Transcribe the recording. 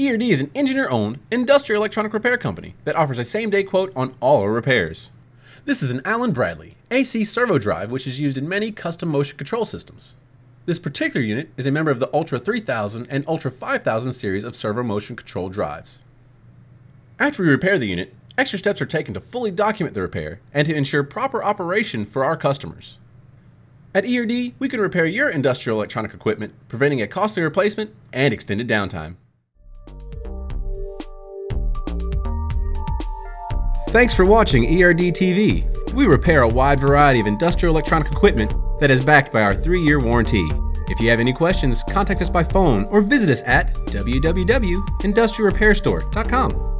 ERD is an engineer-owned industrial electronic repair company that offers a same-day quote on all our repairs. This is an Allen Bradley AC servo drive which is used in many custom motion control systems. This particular unit is a member of the Ultra 3000 and Ultra 5000 series of servo motion control drives. After we repair the unit, extra steps are taken to fully document the repair and to ensure proper operation for our customers. At ERD, we can repair your industrial electronic equipment, preventing a costly replacement and extended downtime. Thanks for watching ERD TV. We repair a wide variety of industrial electronic equipment that is backed by our three year warranty. If you have any questions, contact us by phone or visit us at www.industrialrepairstore.com.